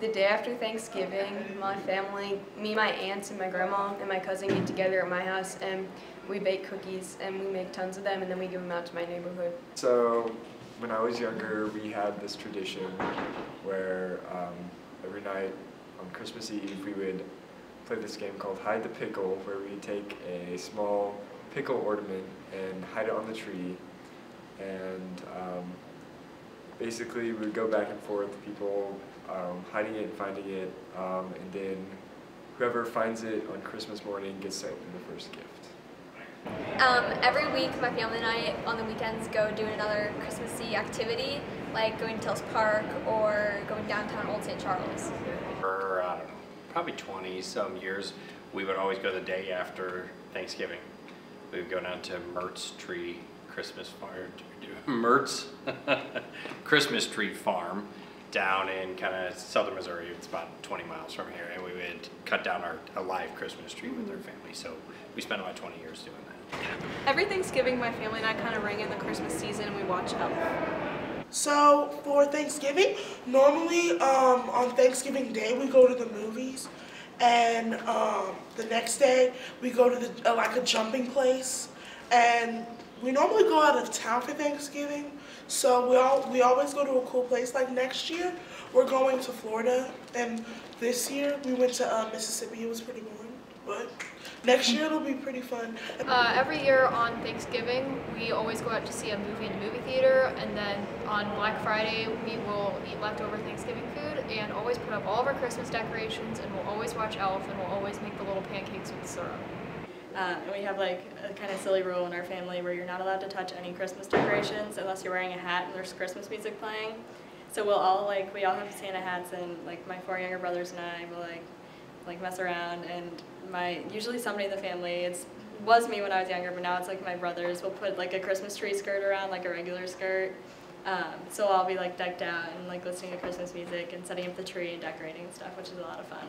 The day after Thanksgiving, my family, me, my aunts, and my grandma and my cousin get together at my house and we bake cookies and we make tons of them and then we give them out to my neighborhood. So when I was younger, we had this tradition where um, every night on Christmas Eve we would play this game called Hide the Pickle, where we take a small pickle ornament and hide it on the tree. And um, basically we would go back and forth, people um, hiding it and finding it, um, and then whoever finds it on Christmas morning gets sent the first gift. Um, every week, my family and I on the weekends go do another Christmassy activity, like going to Tilles Park or going downtown Old St. Charles. For uh, probably 20 some years, we would always go the day after Thanksgiving. We would go down to Mertz Tree Christmas Farm, Mertz Christmas Tree Farm down in kind of southern Missouri. It's about 20 miles from here, and we would cut down our a live Christmas tree with our family. So we spent about 20 years doing that. Every Thanksgiving, my family and I kind of ring in the Christmas season and we watch Elf. So for Thanksgiving, normally um, on Thanksgiving Day we go to the movies, and um, the next day we go to the uh, like a jumping place, and we normally go out of town for Thanksgiving. So we all we always go to a cool place. Like next year, we're going to Florida, and this year we went to uh, Mississippi. It was pretty boring, but next year it'll be pretty fun. Uh, every year on Thanksgiving, we always go out to see a movie in the movie theater, and then on Black Friday, we will eat leftover Thanksgiving food and always put up all of our Christmas decorations, and we'll always watch Elf, and we'll always make the little pancakes with syrup. Uh, and we have like a kind of silly rule in our family where you're not allowed to touch any Christmas decorations unless you're wearing a hat and there's Christmas music playing. So we'll all like we all have Santa hats and like my four younger brothers and I will like like mess around and my usually somebody in the family it's was me when I was younger but now it's like my brothers will put like a Christmas tree skirt around like a regular skirt. Um, so I'll be like decked out and like listening to Christmas music and setting up the tree and decorating and stuff, which is a lot of fun.